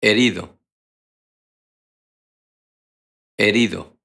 herido, herido.